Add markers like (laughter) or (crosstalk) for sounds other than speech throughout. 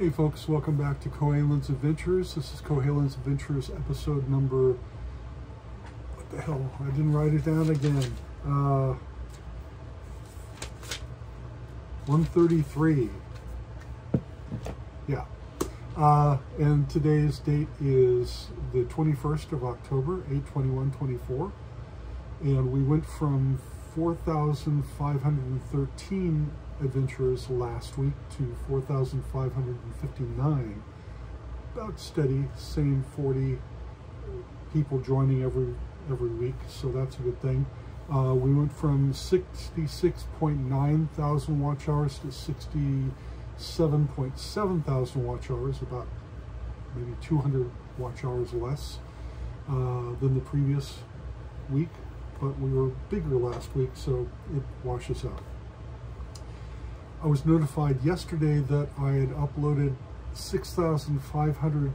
Hey folks, welcome back to Cohalen's Adventures. This is Cohalen's Adventures episode number, what the hell, I didn't write it down again. Uh, 133. Yeah. Uh, and today's date is the 21st of October, 82124. And we went from 4,513 adventurers last week to 4,559. About steady, same 40 people joining every every week, so that's a good thing. Uh, we went from 66.9 thousand watch hours to 67.7 thousand watch hours, about maybe 200 watch hours less uh, than the previous week, but we were bigger last week, so it washes out. I was notified yesterday that I had uploaded 6,500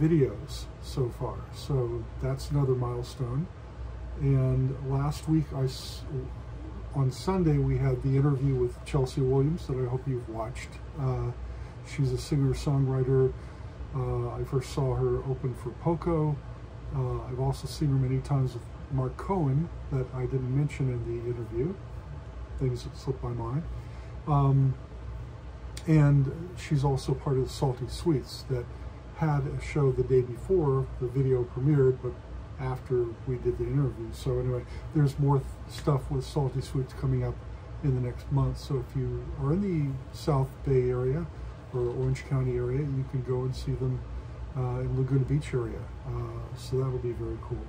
videos so far. So that's another milestone. And last week, I, on Sunday, we had the interview with Chelsea Williams that I hope you've watched. Uh, she's a singer-songwriter. Uh, I first saw her open for Poco. Uh, I've also seen her many times with Mark Cohen that I didn't mention in the interview. Things that slipped my mind. Um, and she's also part of Salty Sweets that had a show the day before the video premiered, but after we did the interview. So anyway, there's more th stuff with Salty Sweets coming up in the next month. So if you are in the South Bay area or Orange County area, you can go and see them uh, in Laguna Beach area. Uh, so that'll be very cool.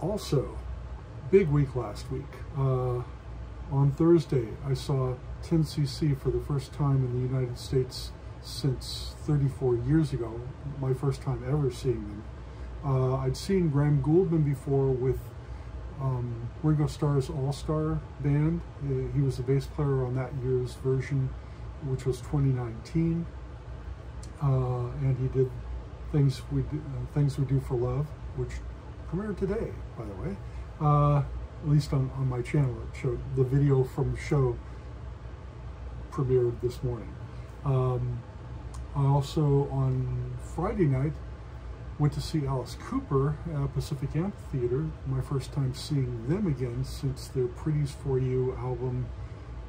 Also, big week last week. Uh, on Thursday, I saw 10cc for the first time in the United States since 34 years ago, my first time ever seeing them. Uh, I'd seen Graham Gouldman before with um, Ringo Starr's All-Star Band. Uh, he was the bass player on that year's version, which was 2019. Uh, and he did Things We uh, Things We Do for Love, which premiered today, by the way. At least on, on my channel, it showed the video from the show premiered this morning. Um, I also, on Friday night, went to see Alice Cooper at Pacific Amphitheater. My first time seeing them again since their Pretties For You album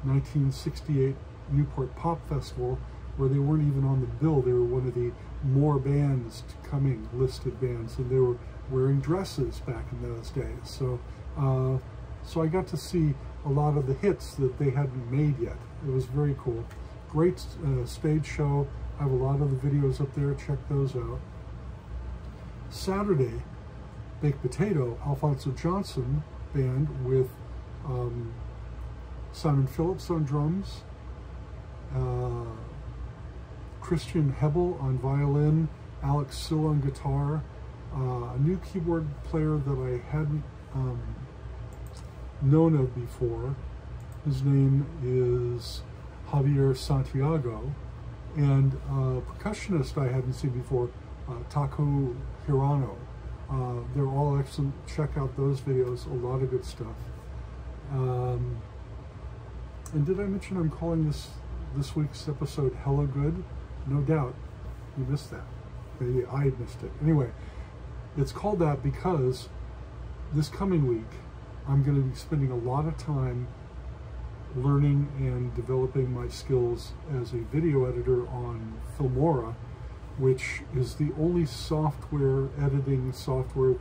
1968 Newport Pop Festival, where they weren't even on the bill. They were one of the more bands coming listed bands, and they were wearing dresses back in those days. So uh, so I got to see a lot of the hits that they hadn't made yet. It was very cool. Great uh, stage show. I have a lot of the videos up there. Check those out. Saturday, Baked Potato, Alphonso Johnson band with um, Simon Phillips on drums, uh, Christian Hebel on violin, Alex Sill on guitar, uh, a new keyboard player that I hadn't um, known of before. His name is Javier Santiago, and a percussionist I hadn't seen before, uh, Taku Hirano. Uh, they're all excellent. Check out those videos. A lot of good stuff. Um, and did I mention I'm calling this this week's episode Hella Good? No doubt you missed that. Maybe I missed it. Anyway, it's called that because this coming week I'm going to be spending a lot of time learning and developing my skills as a video editor on Filmora, which is the only software editing software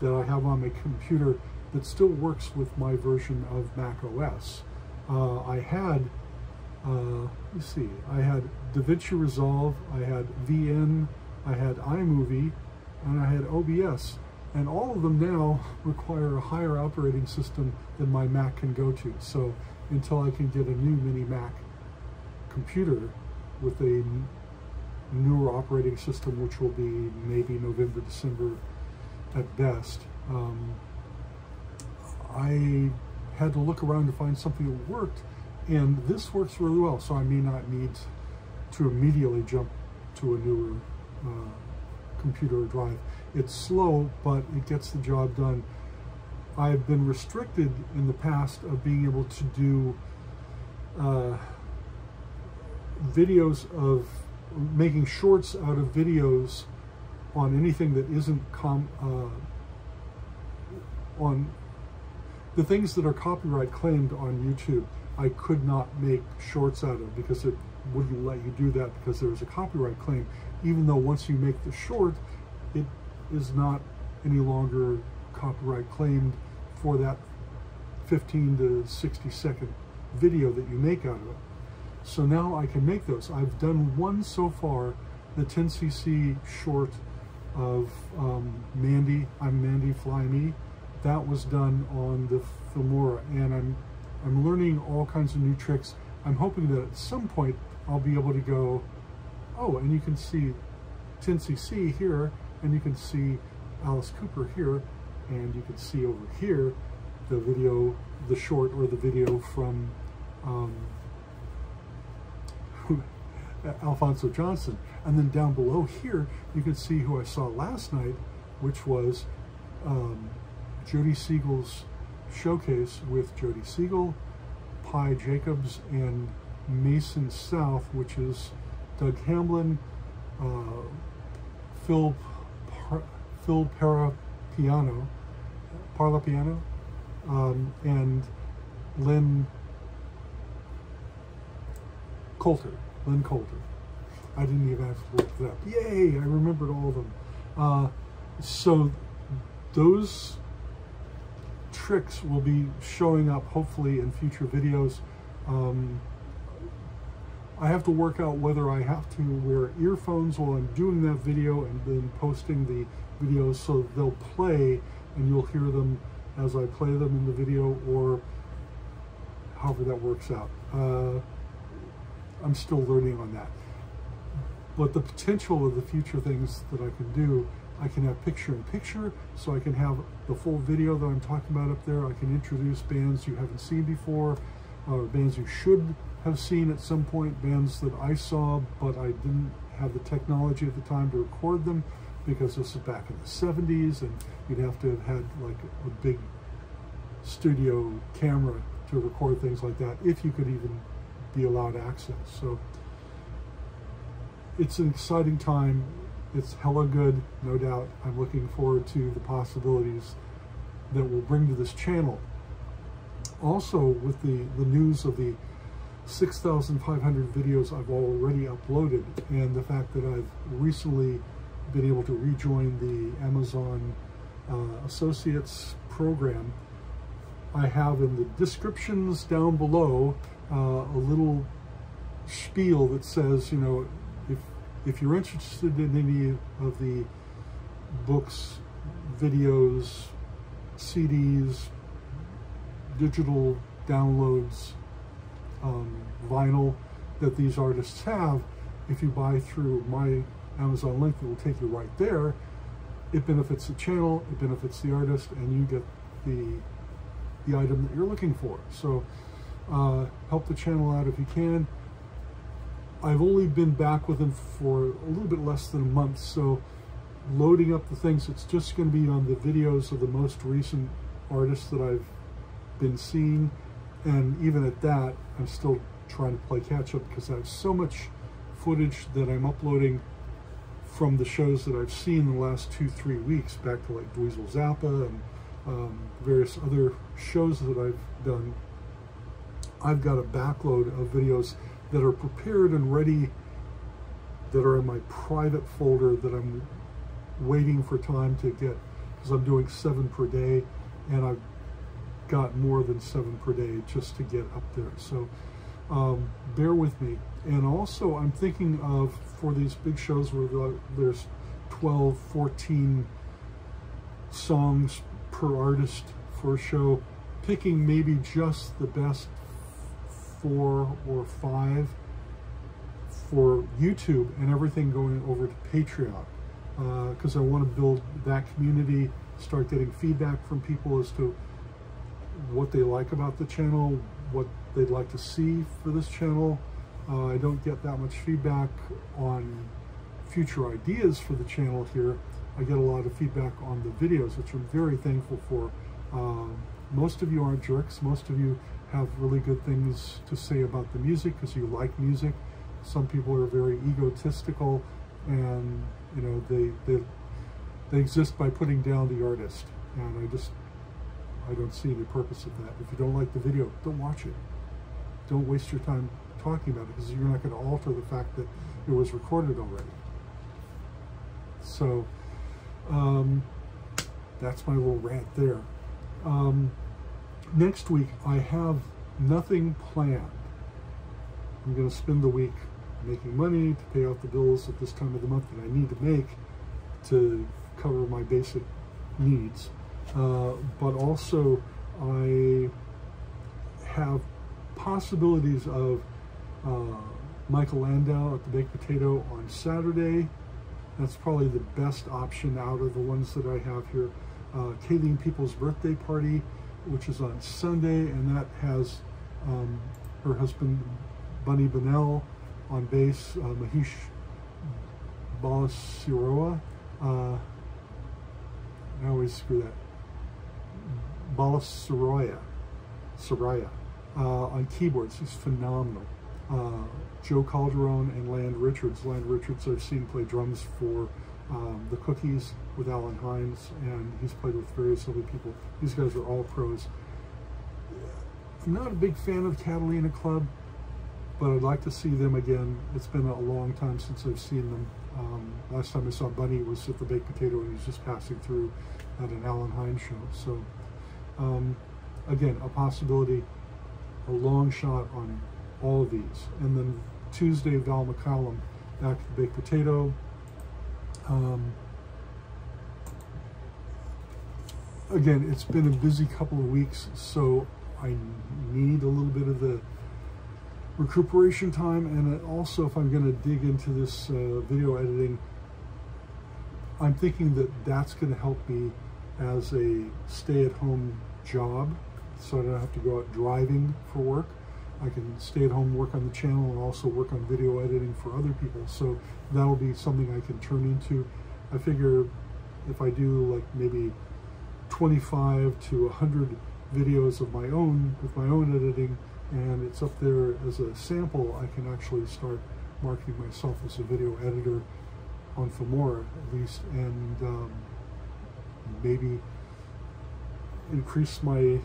that I have on my computer that still works with my version of Mac OS. Uh, I had, uh, let's see, I had DaVinci Resolve, I had VN, I had iMovie, and I had OBS. And all of them now require a higher operating system than my Mac can go to. So until I can get a new mini Mac computer with a newer operating system, which will be maybe November, December at best, um, I had to look around to find something that worked. And this works really well, so I may not need to immediately jump to a newer uh, computer drive. It's slow, but it gets the job done. I've been restricted in the past of being able to do uh, videos of making shorts out of videos on anything that isn't com uh, on the things that are copyright claimed on YouTube. I could not make shorts out of because it wouldn't let you do that because there was a copyright claim. Even though once you make the short, it is not any longer copyright claimed for that 15 to 60 second video that you make out of it. So now I can make those. I've done one so far, the 10cc short of um, Mandy, I'm Mandy Fly Me. That was done on the Filmora and I'm, I'm learning all kinds of new tricks. I'm hoping that at some point I'll be able to go, oh, and you can see 10cc here, and you can see Alice Cooper here, and you can see over here the video, the short or the video from um, (laughs) Alphonso Johnson. And then down below here, you can see who I saw last night, which was um, Jodi Siegel's showcase with Jodi Siegel, Pi Jacobs, and Mason South, which is Doug Hamblin, uh, Phil Par Phil Parapiano, Parlapiano, um, and Lynn Coulter. Lynn Coulter. I didn't even have to look that up. Yay! I remembered all of them. Uh, so those tricks will be showing up hopefully in future videos. Um, I have to work out whether I have to wear earphones while I'm doing that video and then posting the videos so they'll play and you'll hear them as I play them in the video or however that works out. Uh, I'm still learning on that. But the potential of the future things that I can do, I can have picture in picture, so I can have the full video that I'm talking about up there. I can introduce bands you haven't seen before, or bands you should have seen at some point, bands that I saw, but I didn't have the technology at the time to record them because this is back in the 70s and you'd have to have had like a big studio camera to record things like that if you could even be allowed access. So it's an exciting time. It's hella good, no doubt. I'm looking forward to the possibilities that will bring to this channel. Also, with the, the news of the 6,500 videos I've already uploaded and the fact that I've recently been able to rejoin the Amazon uh, Associates program, I have in the descriptions down below uh, a little spiel that says, you know, if, if you're interested in any of the books, videos, CDs, digital downloads, um, vinyl that these artists have, if you buy through my Amazon link, it will take you right there. It benefits the channel, it benefits the artist, and you get the the item that you're looking for. So uh, help the channel out if you can. I've only been back with them for a little bit less than a month, so loading up the things, it's just going to be on the videos of the most recent artists that I've been seeing and even at that, I'm still trying to play catch up because I have so much footage that I'm uploading from the shows that I've seen the last two, three weeks, back to like Dweezil Zappa and um, various other shows that I've done. I've got a backload of videos that are prepared and ready that are in my private folder that I'm waiting for time to get because I'm doing seven per day and I've got more than seven per day just to get up there. So um, bear with me. And also I'm thinking of, for these big shows where there's 12, 14 songs per artist for a show, picking maybe just the best four or five for YouTube and everything going over to Patreon because uh, I want to build that community, start getting feedback from people as to what they like about the channel, what they'd like to see for this channel. Uh, I don't get that much feedback on future ideas for the channel here. I get a lot of feedback on the videos, which I'm very thankful for. Um, most of you aren't jerks. Most of you have really good things to say about the music because you like music. Some people are very egotistical, and you know they they they exist by putting down the artist, and I just I don't see any purpose of that. If you don't like the video, don't watch it. Don't waste your time talking about it because you're not going to alter the fact that it was recorded already. So um, that's my little rant there. Um, next week, I have nothing planned. I'm going to spend the week making money to pay off the bills at this time of the month that I need to make to cover my basic needs. Uh, but also, I have possibilities of uh, Michael Landau at the Baked Potato on Saturday. That's probably the best option out of the ones that I have here. Uh, Kaylene People's birthday party, which is on Sunday, and that has um, her husband Bunny Brunel on bass, uh, Mahesh Balasiroa. Uh, I always screw that. Balasiroya, Soraya, uh, on keyboards. He's phenomenal. Uh, Joe Calderone and Land Richards. Land Richards I've seen play drums for um, the Cookies with Allen Hinds, and he's played with various other people. These guys are all pros. I'm not a big fan of Catalina Club, but I'd like to see them again. It's been a long time since I've seen them. Um, last time I saw Bunny was at the Baked Potato, and he was just passing through at an Allen Hinds show. So, um, again, a possibility, a long shot on all of these. And then Tuesday, Val McCallum back to the Baked Potato. Um, again, it's been a busy couple of weeks, so I need a little bit of the recuperation time. And also, if I'm going to dig into this uh, video editing, I'm thinking that that's going to help me as a stay-at-home job, so I don't have to go out driving for work. I can stay at home, work on the channel, and also work on video editing for other people. So that'll be something I can turn into. I figure if I do like maybe 25 to 100 videos of my own with my own editing, and it's up there as a sample, I can actually start marketing myself as a video editor on Filmora at least, and um, maybe increase my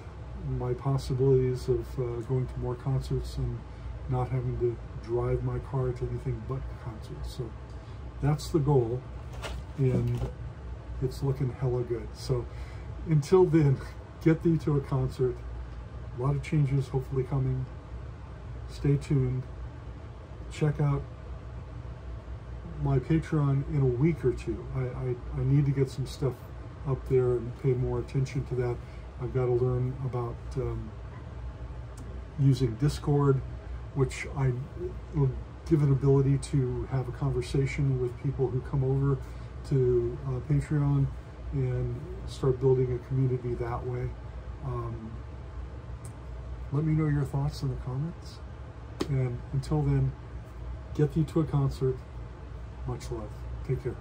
my possibilities of uh, going to more concerts and not having to drive my car to anything but concerts. So that's the goal, and it's looking hella good. So until then, (laughs) get thee to a concert. A lot of changes hopefully coming. Stay tuned. Check out my Patreon in a week or two. I, I, I need to get some stuff up there and pay more attention to that. I've got to learn about um, using Discord, which I will give an ability to have a conversation with people who come over to uh, Patreon and start building a community that way. Um, let me know your thoughts in the comments. And until then, get you to a concert. Much love. Take care.